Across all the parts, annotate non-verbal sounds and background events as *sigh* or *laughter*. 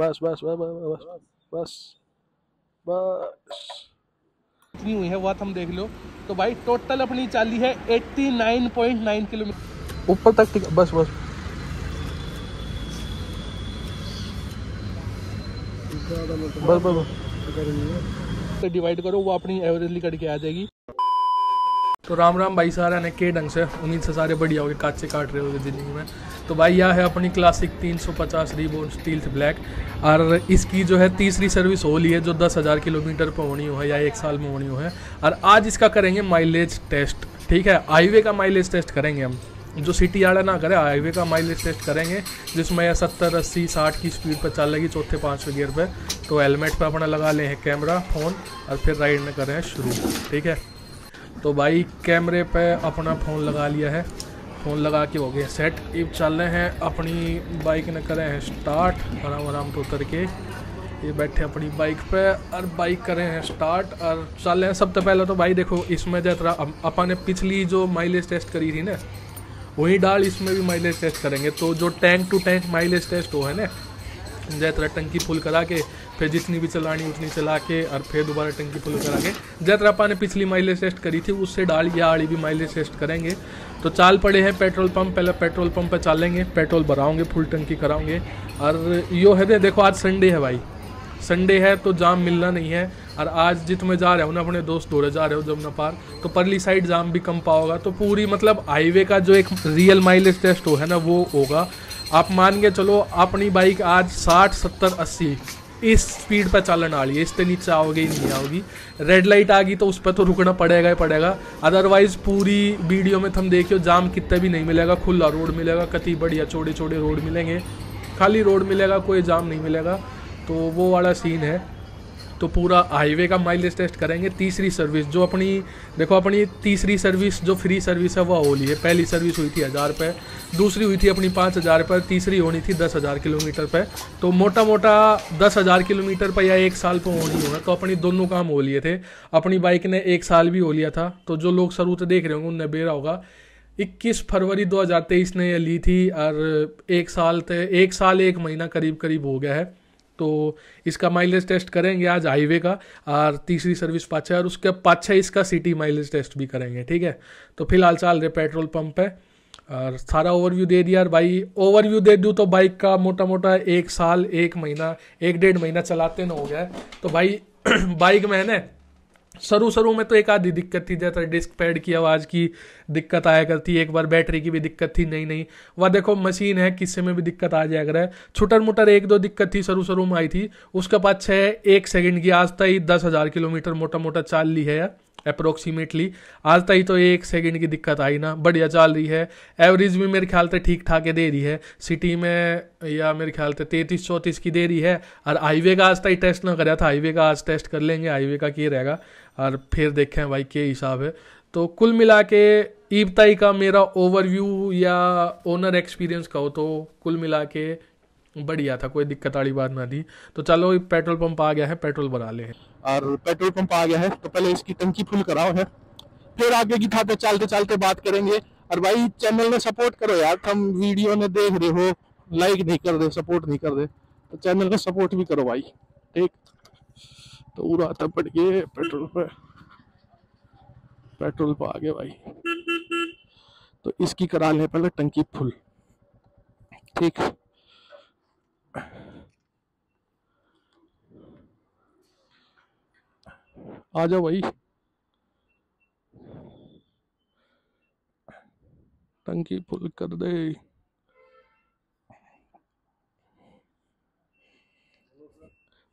बस बस बस बस बस बस कितनी हुई है वो हम देख लो। तो भाई टोटल अपनी चाली है 89.9 किलोमीटर। ऊपर तक ठीक बस बस। बस बस बस। डिवाइड करो वो अपनी एवरेजली करके आ जाएगी। तो राम राम भाई सारा ने के ढंग से, उम्मीद से सारे बढ़िया हो गए काचे काट रहे होगे ज़िंदगी में। तो भाई, यह है अपनी क्लासिक 350 रिबोन स्टील ब्लैक और इसकी जो है तीसरी सर्विस हो ली है, जो दस हज़ार किलोमीटर पर होनी हो है या एक साल में होनी हो है। और आज इसका करेंगे माइलेज टेस्ट ठीक है? हाईवे का माइलेज टेस्ट करेंगे हम। जो सिटी वाला ना करे हाईवे का माइलेज टेस्ट करेंगे, जिसमें यह सत्तर, अस्सी, साठ की स्पीड पर चल रही चौथे, पाँचवें गियर पर तो हेलमेट पर अपना लगा लें हैं कैमरा फ़ोन और फिर राइड में करें शुरू, ठीक है? तो भाई कैमरे पे अपना फ़ोन लगा लिया है। फ़ोन लगा के हो गए सेट अब चल रहे हैं अपनी बाइक ने करें हैं स्टार्ट आराम आराम तो उतर के ये बैठे अपनी बाइक पे और बाइक करें हैं स्टार्ट और चल रहे हैं सबसे पहले तो भाई देखो, इसमें जरा अपन ने पिछली जो माइलेज टेस्ट करी थी ना, वही डाल इसमें भी माइलेज टेस्ट करेंगे। तो जो tank to tank mileage test हो है ना जय तरह टंकी फुल करा के, फिर जितनी भी चलानी उतनी चला के और फिर दोबारा टंकी फुल करा के। जय तरह ने पिछली माइलेज टेस्ट करी थी, उससे डाल या आड़ी भी माइलेज टेस्ट करेंगे। तो चाल पड़े हैं पेट्रोल पंप, पहले पेट्रोल पंप पर चालेंगे, पेट्रोल भराओगे, फुल टंकी कराओगे। और यो है दे, देखो आज संडे है भाई। संडे है तो जाम मिलना नहीं है। और आज जित में जा रहे हो ना, अपने दोस्त दौड़े जा रहे हो जमुना पार तो परली साइड जाम भी कम पाओगा। तो पूरी मतलब हाईवे का जो एक रियल माइलेज टेस्ट हो है ना, वो होगा। आप मान के चलो, अपनी बाइक आज साठ, सत्तर, अस्सी, इस स्पीड पर चलन आ रही है। इससे नीचे आओगे ही नहीं आओगी। रेड लाइट आ गई तो उस पर तो रुकना पड़ेगा ही पड़ेगा। अदरवाइज़ पूरी वीडियो में तुम देखियो, जाम कितने भी नहीं मिलेगा। खुला रोड मिलेगा, कति बढ़िया चौड़े चौड़े रोड मिलेंगे। खाली रोड मिलेगा, कोई जाम नहीं मिलेगा। तो वो वाला सीन है। तो पूरा हाईवे का माइलेज टेस्ट करेंगे, तीसरी सर्विस जो अपनी, देखो अपनी तीसरी सर्विस जो फ्री सर्विस है वह होली है। पहली सर्विस हुई थी हज़ार रुपये दूसरी हुई थी अपनी पाँच हज़ार पर तीसरी होनी थी दस हज़ार किलोमीटर पर तो मोटा मोटा दस हज़ार किलोमीटर पर या एक साल पर होनी होना तो अपनी दोनों काम हो लिए थे। अपनी बाइक ने एक साल भी हो लिया था। तो जो लोग सरूत देख रहे होंगे उन्हें बेरा होगा 21 फरवरी 2023 ने ये ली थी, और एक साल थे एक साल एक महीना करीब करीब हो गया है। तो इसका माइलेज टेस्ट करेंगे आज हाईवे का, और तीसरी सर्विस पाछा, और उसके पाछा इसका सिटी माइलेज टेस्ट भी करेंगे, ठीक है? तो फ़िलहाल चाल रहे पेट्रोल पंप है और सारा ओवरव्यू दे दिया भाई। ओवरव्यू दे दूँ तो बाइक का मोटा मोटा एक साल, एक महीना, एक डेढ़ महीना चलाते ना हो गया। तो भाई *clears throat* बाइक में है ना शुरू शुरू में तो एक आधी दिक्कत थी, जैसे डिस्क पैड की आवाज़ की दिक्कत आया करती, एक बार बैटरी की भी दिक्कत थी नहीं नहीं वह देखो, मशीन है, किससे में भी दिक्कत आ जाया करे। छुटर मुटर एक दो दिक्कत थी शुरू शुरू में आई थी। उसके बाद छः एक सेकंड की, आज तक दस हज़ार किलोमीटर मोटा मोटा चाल ली है अप्रोक्सीमेटली आज तक तो एक सेकंड की दिक्कत आई ना, बढ़िया चल रही है। एवरेज भी मेरे ख्याल से ठीक ठाक दे रही है। सिटी में, या मेरे ख्याल से तैंतीस चौंतीस की दे रही है। और हाईवे का आज तक टेस्ट ना कराया था। हाईवे का आज टेस्ट कर लेंगे हाईवे का क्या रहेगा। और फिर देखें भाई क्या हिसाब है। तो कुल मिला के ईबताई का मेरा ओवरव्यू या ओनर एक्सपीरियंस कहो तो कुल मिला के बढ़िया था, कोई दिक्कत वाली बात ना थी। तो चलो पेट्रोल पंप आ गया है, पेट्रोल भरा ले और पेट्रोल पंप आ गया है तो पहले इसकी टंकी फुल कराओ है। फिर आगे की था चलते चलते बात करेंगे। और भाई चैनल में सपोर्ट करो यार, तुम वीडियो में देख रहे हो लाइक नहीं कर दे सपोर्ट नहीं कर दे तो चैनल का सपोर्ट भी करो भाई, ठीक? तो पूरा था पड़ गए पेट्रोल पे पेट्रोल पे आ गए भाई। तो इसकी करा ले पहले टंकी फुल। ठीक। आ जाओ भाई। टंकी फुल कर दे।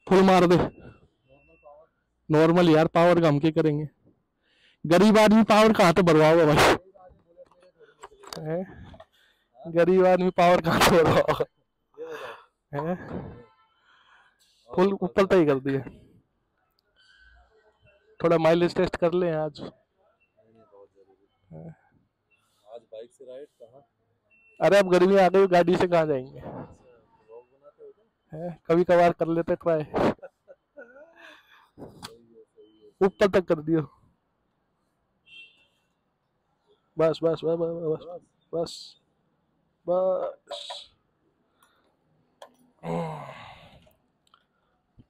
फुल मार दे। नॉर्मल यार पावर का हम क्या करेंगे। गरीब आदमी पावर कहाँ तो भरवाओगे भाई? गरीब आदमी पावर कहाँ से भरवाओगे? फुल ऊपर ही कर दिया थोड़ा माइलेज टेस्ट कर ले आज। आज बाइक से राइड कहाँ अरे अब गर्मी आ गई, गाड़ी से कहाँ जाएँगे? कभी कभार कर लेते ट्राई ऊपर तक कर दियो। बस बस बस बस बस बस बस।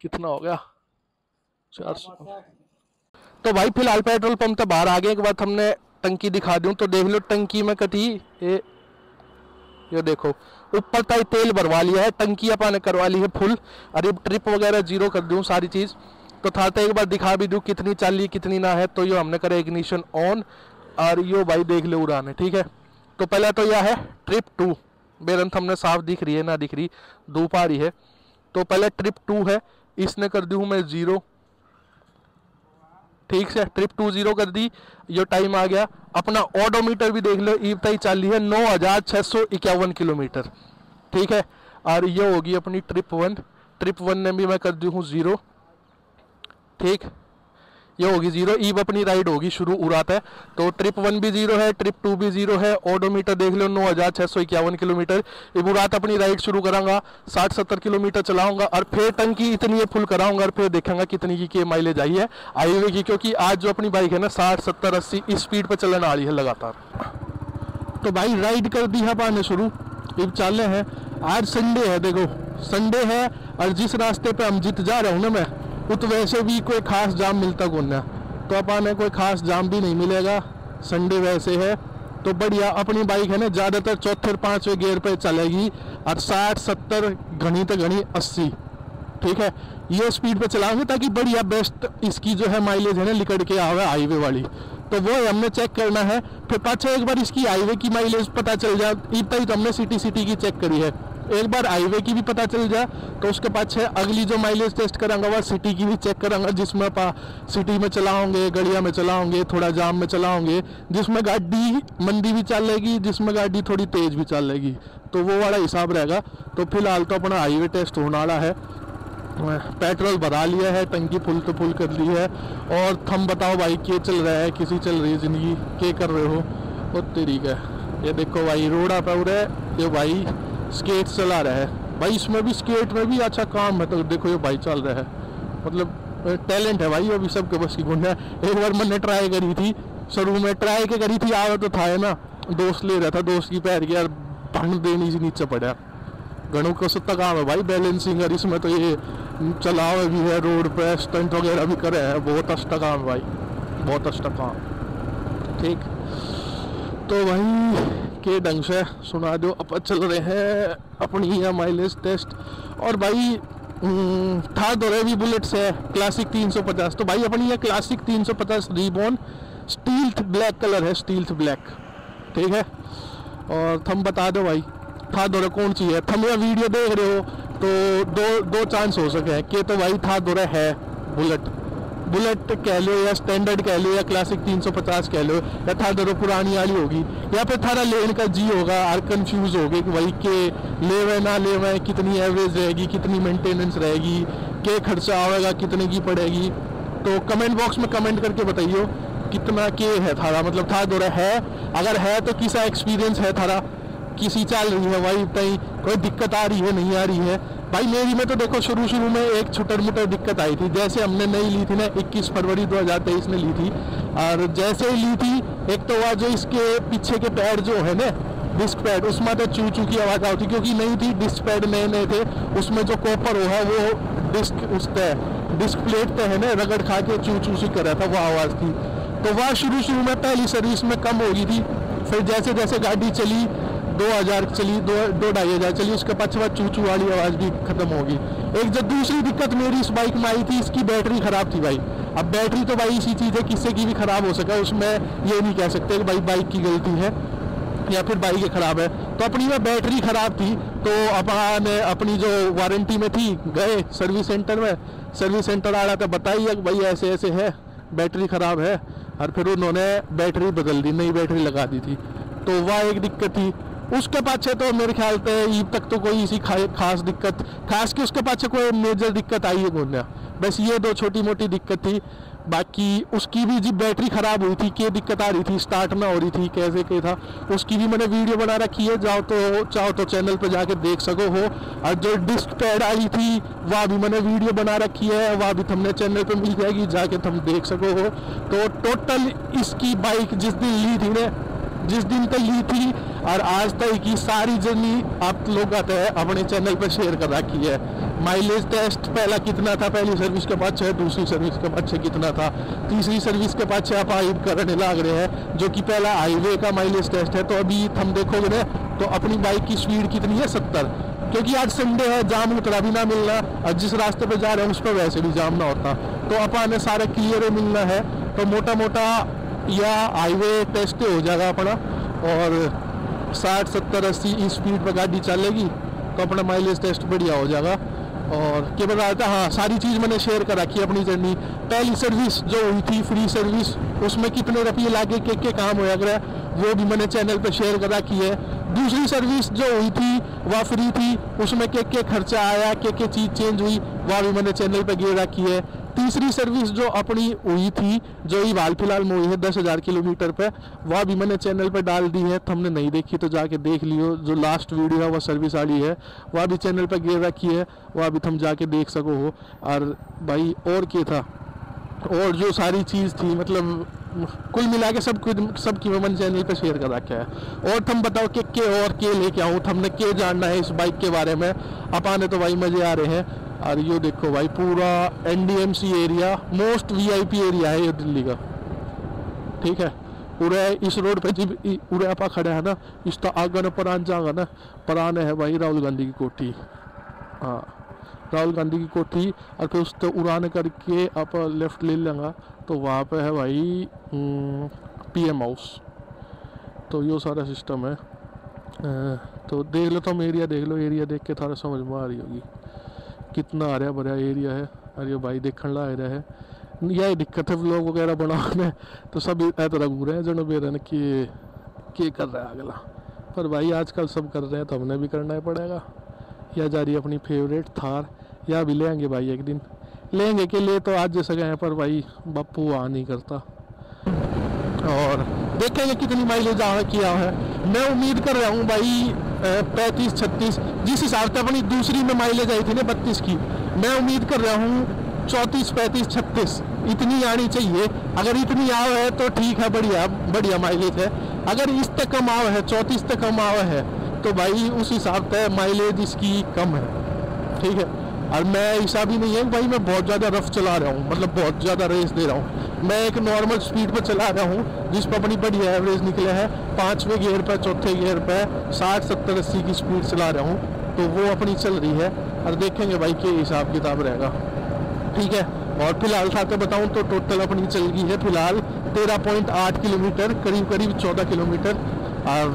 कितना हो गया? चार सौ। तो भाई, फ़िलहाल पेट्रोल पंप तो बाहर आ गए, एक बात हमने टंकी दिखा दूँ तो देख लो टंकी में कटी, ये ये देखो, ऊपर तक तेल भरवा लिया है, टंकी अपन करवा ली है फुल अरे ट्रिप वगैरह ज़ीरो कर दूँ, सारी चीज़। तो था तो एक बार दिखा भी दूँ कितनी चाली, कितनी ना है तो यो हमने करे इग्निशन ऑन और यो भाई देख लो उड़ान है ठीक है? तो पहला तो यह है ट्रिप टू बेरंत हमने साफ़ दिख रही है, ना दिख रही, धूप आ रही है। तो पहले ट्रिप टू है, इसने कर दूँ मैं ज़ीरो ठीक से ट्रिप टू ज़ीरो कर दी, ये टाइम आ गया। अपना ऑडोमीटर भी देख लो ईब तक चाली है, नौ हज़ार छः सौ इक्यावन किलोमीटर। ठीक है? और ये होगी अपनी ट्रिप वन ट्रिप वन ने भी मैं कर दी हूँ ज़ीरो ठीक? ये होगी ज़ीरो ईब अपनी राइड होगी शुरू उड़ाता है तो ट्रिप वन भी ज़ीरो है ट्रिप टू भी ज़ीरो है। ऑडोमीटर देख लो नौ हज़ार छः सौ इक्यावन किलोमीटर। इब उड़ात अपनी राइड शुरू कराऊँगा साठ सत्तर किलोमीटर चलाऊँगा और फिर टंकी इतनी है फुल कराऊँगा और फिर देखेंगे कितनी की, की माइलेज आई है। हाईवे की क्योंकि आज जो अपनी बाइक है ना साठ सत्तर अस्सी इस स्पीड पर चलने वाली है लगातार। तो भाई राइड कर दी है पाने शुरू। अब चाले हैं। आज संडे है देखो। संडे है और जिस रास्ते पे हम जीत जा रहे हूँ ना मैं तो वैसे भी कोई खास जाम मिलता कौन तो अपन कोई खास जाम भी नहीं मिलेगा। संडे वैसे है। तो बढ़िया, अपनी बाइक है ना, ज़्यादातर चौथे पाँचवें गेयर पर चलेगी और साठ, सत्तर, घनी तो घनी अस्सी। ठीक है? ये स्पीड पे चलाओगे ताकि बढ़िया बेस्ट इसकी जो है माइलेज है ना लिकड़ के आवे हाईवे वाली। तो वो हमने चेक करना है। फिर पाछे एक बार इसकी हाईवे की माइलेज पता चल जाए इतना ही तो हमने सिटी सिटी की चेक करी है। एक बार हाईवे की भी पता चल जाए तो उसके पाछे अगली जो माइलेज टेस्ट करांगा वह सिटी की भी चेक करांगा जिसमें पा सिटी में चलाओगे गड़िया में चलाओगे थोड़ा जाम में चलाओगे जिसमें गाड़ी मंदी भी चल चलेगी जिसमें गाड़ी थोड़ी तेज भी चल चलेगी तो वो वाला हिसाब रहेगा। तो फ़िलहाल तो अपना हाईवे टेस्ट होने वाला है। पेट्रोल भरा लिया है, टंकी फुल तो फुल कर ली है। और थम बताओ भाई, क्या चल रहा है, किसी चल रही है ज़िंदगी? क्या कर रहे हो? वो तरीका है? ये देखो भाई, रोड आप रहे ये भाई स्केट चला रहा है। भाई, इसमें भी स्केट में भी अच्छा काम है। तो देखो ये भाई चल रहा है। मतलब टैलेंट है भाई, अभी सबके बस की गुण है एक बार मैंने ट्राई करी थी, शुरू में ट्राई के करी थी आवे तो था ना? दोस्त ले रहा था, दोस्त की पैर यार, भंग देनी से नीचे पड़ा। गणों का सत्ता काम है भाई? बैलेंसिंग और इसमें तो ये चलाव भी है, रोड पे स्टंट वगैरह भी करे हैं। बहुत अच्छा काम है भाई। बहुत अच्छा काम। ठीक। तो भाई के ढंग से सुना दो, अब चल रहे हैं अपनी या माइलेज टेस्ट और भाई था दो रहे भी बुलेट्स है क्लासिक 350 तो भाई अपनी ये classic 350 reborn stealth black colour है स्टील्थ ब्लैक ठीक है? और थम बता दो भाई, था दो रहे कौन सी है? थम यह वीडियो देख रहे हो तो दो दो चांस हो सके हैं कि तो भाई था दो रहे है बुलेट बुलेट कह लो या स्टैंडर्ड कह लो या क्लासिक 350 कह लो या थार पुरानी वाली होगी, या फिर थारा लेन का जी होगा और कंफ्यूज हो गए कि भाई के ले हुए ना ले हुए कितनी एवरेज रहेगी, कितनी मेंटेनेंस रहेगी, के खर्चा आएगा कितने की पड़ेगी। तो कमेंट बॉक्स में कमेंट करके बताइए कितना के है थारा मतलब था दौरा है, अगर है तो किसा एक्सपीरियंस है थारा, किसी चल रही है, भाई, तई, कोई दिक्कत आ रही है, नहीं आ रही है भाई, मेरी में तो देखो शुरू शुरू में एक छुटर मुटर दिक्कत आई थी। जैसे हमने नई ली थी ना 21 फरवरी 2023 में ली थी। और जैसे ही ली थी, एक तो वह जो इसके पीछे के पैड जो है ना डिस्क पैड उसमें तो चू चू की आवाज़ आती क्योंकि नहीं थी डिस्क पैड नए नए थे। उसमें जो कॉपर हो है, वो डिस्क उस डिस्क प्लेट पे है ना, रगड़ खा के चू चू सी कर रहा था, वो आवाज़ थी। तो वह शुरू शुरू में पहली सर्विस में कम हो गई थी। फिर जैसे जैसे गाड़ी चली दो हज़ार चली दो दो ढाई हज़ार चली उसके बाद चूचू वाली आवाज़ भी ख़त्म होगी। एक जब दूसरी दिक्कत मेरी इस बाइक में आई थी, इसकी बैटरी ख़राब थी भाई। अब बैटरी तो भाई इसी चीज़ है, किससे की भी ख़राब हो सका, उसमें ये नहीं कह सकते कि भाई बाइक की गलती है, या फिर बाइक ख़राब है। तो अपनी में बैटरी ख़राब थी तो अपन अपनी जो वारंटी में थी, गए सर्विस सेंटर में। सर्विस सेंटर आ रहा था बताइए भाई ऐसे ऐसे है, बैटरी ख़राब है। और फिर उन्होंने बैटरी बदल दी, नई बैटरी लगा दी थी। तो वह एक दिक्कत थी। उसके पाछे तो मेरे ख्याल से ईद तक तो कोई इसी खास दिक्कत, खास की उसके पाछे कोई मेजर दिक्कत आई है घूमने बस ये दो छोटी मोटी दिक्कत थी। बाकी उसकी भी जी बैटरी ख़राब हुई थी क्या दिक्कत आ रही थी स्टार्ट ना हो रही थी, कैसे क्या था, उसकी भी मैंने वीडियो बना रखी है। जाओ तो चाहो तो चैनल पर जाके देख सको हो। और जो डिस्क पैड आई थी, वह भी मैंने वीडियो बना रखी है। वह भी तुमने चैनल पर मिल जाएगी, जाके तुम देख सको हो। तो टोटल इसकी बाइक जिस दिन ली थी ना जिस दिन तक ली थी और आज तक की सारी जर्नी आप लोग आते हैं, अपने चैनल पर शेयर कर रखी है। माइलेज टेस्ट पहला कितना था? पहली सर्विस के पास है दूसरी सर्विस के पास कितना था? तीसरी सर्विस के पास आप हाइप करने लग रहे हैं, जो कि पहला हाईवे का माइलेज टेस्ट है। तो अभी हम देखोगे ना तो अपनी बाइक की स्पीड कितनी है? सत्तर। क्योंकि आज संडे है, जाम उतरा भी ना मिलना, और जिस रास्ते पे जा रहे हैं, उस पर वैसे भी जाम ना होता। तो अपन सारे क्लियर मिलना है। तो मोटा मोटा या हाईवे टेस्ट हो जाएगा अपना, और साठ, सत्तर, अस्सी इस स्पीड पर गाड़ी चलेगी तो अपना माइलेज टेस्ट बढ़िया हो जाएगा। और क्या बता था हाँ सारी चीज़ मैंने शेयर कर रखी अपनी जर्नी पहली सर्विस जो हुई थी फ्री सर्विस उसमें कितने रुपये लागे, के के काम होया गया वो भी मैंने चैनल पर शेयर कर रखी है। दूसरी सर्विस जो हुई थी, वह फ्री थी, उसमें के के खर्चा आया, के के चीज़ चेंज हुई, वह भी मैंने चैनल पर गिर रखी है। तीसरी सर्विस जो अपनी हुई थी, जो ही हाल फ़िलहाल में हुई है, दस हज़ार किलोमीटर पे, वह भी मैंने चैनल पे डाल दी है। हमने नहीं देखी तो जाके देख लियो। जो लास्ट वीडियो है, वह सर्विस वाली है। वह भी चैनल पे गिर रखी है। वह भी तुम जाके देख सको हो। और भाई, और क्या था? और जो सारी चीज़ थी मतलब कुल मिला के सब कुछ सब की मैंने चैनल पे शेयर कर रखा है। और तुम बताओ कि, के और के लेके आऊँ? हमने के जानना है इस बाइक के बारे में? अपाने तो भाई मज़े आ रहे हैं। और ये देखो भाई, पूरा NDMC area most VIP area है ये दिल्ली का। ठीक है? पूरा इस रोड पे जब पूरा आपा खड़ा है ना, इस तो आगे न परान जाएगा ना, परान है भाई राहुल गांधी की कोठी। हाँ राहुल गांधी की कोठी, और फिर उस तो उड़ान करके आप लेफ़्ट ले लेंगे तो वहाँ पे है भाई पीएम हाउस तो ये सारा सिस्टम है। तो देख लो तुम एरिया देख लो एरिया देख के थारा समझ में आ रही होगी। कितना हरा भरा एरिया है। अरे भाई देखने ला रहा है। यही दिक्कत है व्लॉग वगैरह बनाने? तो सब ऐसा रघु रहे हैं जनो बेरन कि। के कर रहा है अगला? पर भाई आजकल सब कर रहे हैं तो हमने भी करना ही पड़ेगा। या जा रही अपनी फेवरेट थार, या भी लेंगे भाई एक दिन। लेंगे के लिए तो आज जैसे गए हैं, पर भाई बप्पू आ नहीं करता। और देखेंगे कितनी माइलेज आ किया है। मैं उम्मीद कर रहा हूँ भाई पैंतीस, छत्तीस, जिस हिसाब से अपनी दूसरी में माइलेज आई थी ना बत्तीस की, मैं उम्मीद कर रहा हूँ चौंतीस, पैंतीस, छत्तीस, इतनी आनी चाहिए। अगर इतनी आव है तो ठीक है, बढ़िया बढ़िया माइलेज है। अगर इस तक कम आव है, चौंतीस तक कम आव है तो भाई उस हिसाब से माइलेज इसकी कम है। ठीक है? और मैं ऐसा भी नहीं है भाई मैं बहुत ज़्यादा रफ चला रहा हूँ मतलब बहुत ज़्यादा रेस दे रहा हूँ। मैं एक नॉर्मल स्पीड पर चला रहा हूँ, जिस पर अपनी बड़ी एवरेज निकले है, पाँचवें गियर पर चौथे गियर पर साठ, सत्तर, अस्सी की स्पीड चला रहा हूँ तो वो अपनी चल रही है। और देखेंगे भाई के हिसाब किताब रहेगा। ठीक है? और फ़िलहाल साथ बताऊँ तो टोटल अपनी चल गई है फ़िलहाल तेरह पॉइंट आठ किलोमीटर, करीब करीब चौदह किलोमीटर। और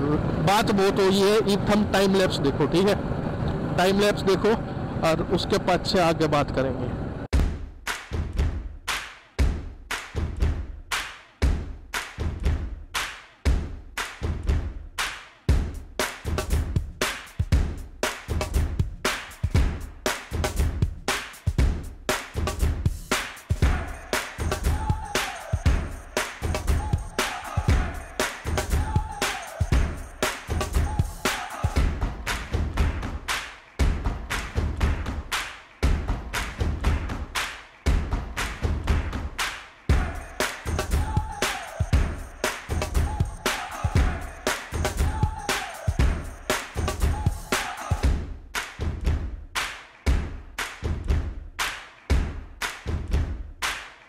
बात बहुत हो हुई है इफ़ हम टाइम लैप्स देखो, ठीक है? टाइम लैप्स देखो, और उसके पीछे आगे बात करेंगे।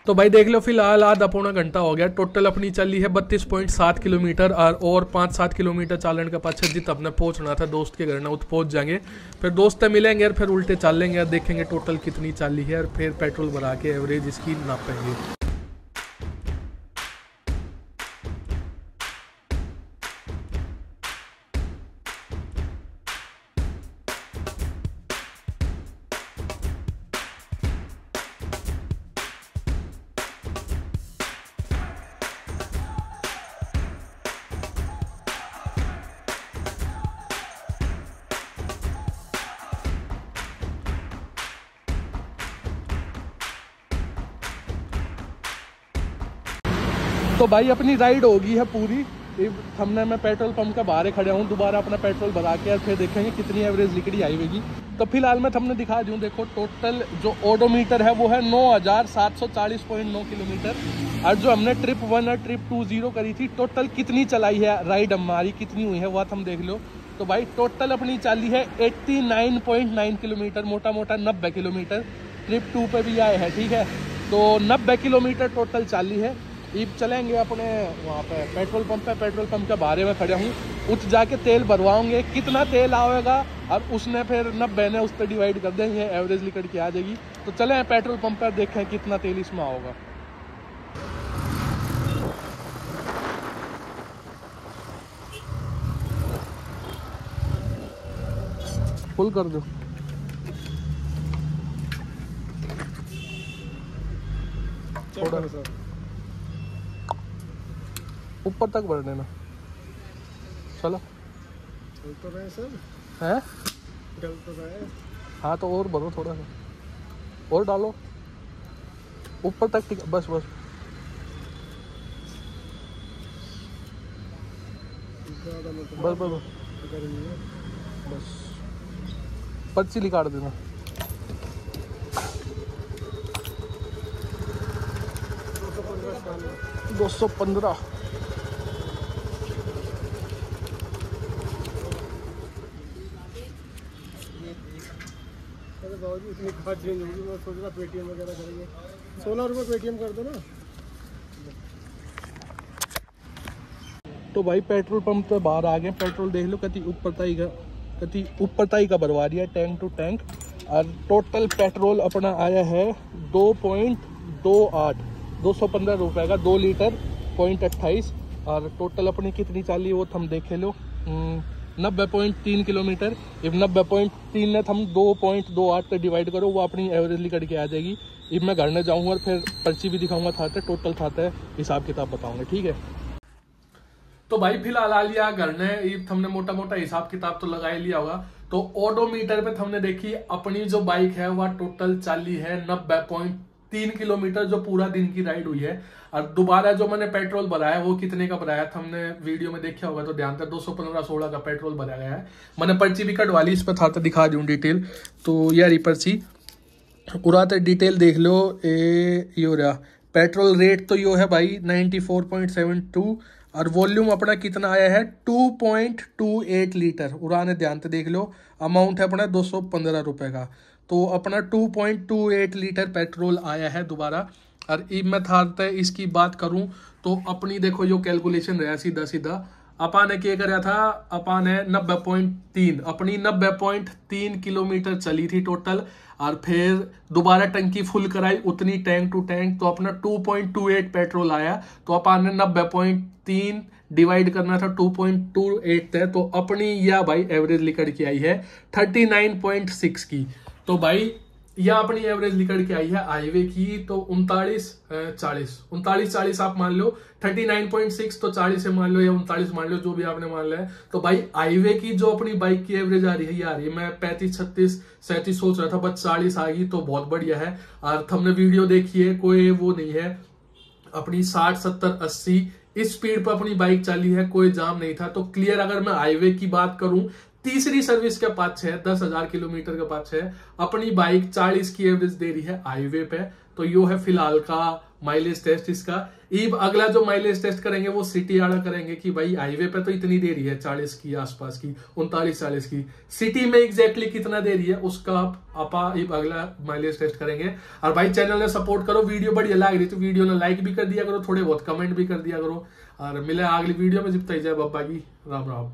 तो भाई देख लो, फ़िलहाल आधा पौना घंटा हो गया। टोटल अपनी चली है बत्तीस पॉइंट सात किलोमीटर और और पाँच सात किलोमीटर चालन का पास जित अपने पहुँचना था, दोस्त के घर ना उत पहुँच जाएँगे। फिर दोस्त मिलेंगे और फिर उल्टे चल लेंगे देखेंगे टोटल कितनी चाली है और फिर पेट्रोल भरा के एवरेज इसकी नापेंगे। तो भाई, अपनी राइड होगी है पूरी। हमने मैं पेट्रोल पंप का बाहर खड़े हूँ, दोबारा अपना पेट्रोल भरा के फिर देखेंगे कितनी एवरेज निकली आई होगी। तो फ़िलहाल मैं तुमने दिखा दूँ, देखो टोटल जो ओडोमीटर है वो है नौ हज़ार सात सौ चालीस पॉइंट नौ किलोमीटर। और जो हमने ट्रिप वन और ट्रिप टू ज़ीरो करी थी टोटल कितनी चलाई है राइड हमारी, कितनी हुई है वह तुम देख लो। तो भाई टोटल अपनी चाली है 89.9 किलोमीटर मोटा मोटा नब्बे किलोमीटर। ट्रिप टू पे भी आए हैं, ठीक है? तो नब्बे किलोमीटर टोटल चाली है। अब चलेंगे अपने, वहाँ पे पेट्रोल पंप पे, पेट्रोल पंप के बारे में खड़े हूँ। उस जाके तेल भरवाओगे कितना तेल आएगा और उसने फिर नब्बे ने उस पर डिवाइड कर देंगे एवरेज लिकड़ के आ जाएगी। तो चले पेट्रोल पंप पर देखें कितना तेल इसमें आओगा फुल कर दो। थोड़ा ऊपर तक भर देना। चलो। तो रहे सर है? तो रहे हाँ। तो और भरो थोड़ा सा। और डालो। ऊपर तक बस बस। बस बस बस। बस। पर्ची निकाल देना। दो सौ पंद्रह। अरे बाबू इतनी चेंज होगी मैं सोच रहा पेटीएम वगैरह करेंगे। सोलह रुपये पेटीएम कर दो ना। तो भाई पेट्रोल पंप तो बाहर आ गए पेट्रोल देख लो कति ऊपर ताई का कति ऊपर ताई का भरवा दिया टैंक टू टैंक और टोटल पेट्रोल अपना आया है दो पॉइंट दो आठ दो सौ पंद्रह रुपये का दो लीटर पॉइंट अट्ठाईस। और टोटल अपनी कितनी चाली वो हम देखे लो। हम्म, नब्बे पॉइंट तीन किलोमीटर। इब नब्बे पॉइंट तीन ने हम दो पॉइंट दो आठ पे डिवाइड करो, वो अपनी एवरेजली करके आ जाएगी। इब मैं घर में जाऊँगा और फिर पर्ची भी दिखाऊँगा था टोटल था हिसाब किताब बताऊँगा, ठीक है? तो भाई, फ़िलहाल आ लिया घर ने। हमने मोटा मोटा हिसाब किताब तो लगा ही लिया होगा। तो ओडोमीटर पे हमने देखी, अपनी जो बाइक है, वह टोटल चाली है, नब्बे पॉइंट तीन किलोमीटर जो पूरा दिन की राइड हुई है। और दोबारा जो मैंने पेट्रोल भराया, वो कितने का भराया? था हमने वीडियो में देखा होगा तो ध्यान दो सौ पंद्रह सोलह का पेट्रोल भरा गया है। मैंने पर्ची भी कटवा ली, इस पर था तो दिखा दूँ डिटेल तो यार पर्ची। पूरा तो डिटेल देख लो। ए, यो रहा। पेट्रोल रेट तो यो है भाई नाइन्टी और वॉल्यूम अपना कितना आया है? 2.28 लीटर उड़ाने ध्यान से देख लो। अमाउंट है अपना दो सौ का। तो अपना 2.28 लीटर पेट्रोल आया है दोबारा। और मैं था इसकी बात करूँ तो अपनी देखो जो कैलकुलेशन रहा सीधा सीधा अपा ने क्या कराया था? अपा ने नब्बे पॉइंट तीन, अपनी नब्बे पॉइंट तीन किलोमीटर चली थी टोटल और फिर दोबारा टंकी फुल कराई, उतनी टैंक टू टैंक तो अपना 2.28 पेट्रोल आया। तो अपा ने नब्बे पॉइंट तीन डिवाइड करना था 2.28 थे तो। अपनी यह भाई एवरेज लिकड़ के आई है 39.6 की। तो भाई, यह अपनी एवरेज निकल के आई है हाईवे की तो उनतालीस चालीस। उनतालीस, चालीस आप मान लो थर्टी नाइन पॉइंट सिक्स तो चालीस से मान लो या उनतालीस मान लो, जो भी आपने मान लिया है। तो भाई हाईवे की जो अपनी बाइक की एवरेज आ रही है ये आ रही है मैं पैंतीस, छत्तीस, सैंतीस सोच रहा था बस चालीस आ गई तो बहुत बढ़िया है। और हमने वीडियो देखी है, कोई वो नहीं है। अपनी साठ, सत्तर, अस्सी, इस स्पीड पर अपनी बाइक चली है, कोई जाम नहीं था। तो क्लियर अगर मैं हाईवे की बात करूँ तीसरी सर्विस के पास है दस हज़ार किलोमीटर के पास है अपनी बाइक चालीस की एवरेज दे रही है हाईवे पे। तो यो है फ़िलहाल का माइलेज टेस्ट इसका। ईब अगला जो माइलेज टेस्ट करेंगे, वो सिटी वाला करेंगे कि भाई हाईवे पे तो इतनी दे रही है, चालीस की आसपास की, उनतालीस, चालीस की। सिटी में एग्जैक्टली कितना दे रही है, उसका आप, आपा ईब अगला माइलेज टेस्ट करेंगे। और भाई चैनल ने सपोर्ट करो वीडियो बढ़िया लग रही तो वीडियो ने लाइक भी कर दिया करो, थोड़े बहुत कमेंट भी कर दिया करो। और मिले अगली वीडियो में जितना जय बाबा की, राम राम।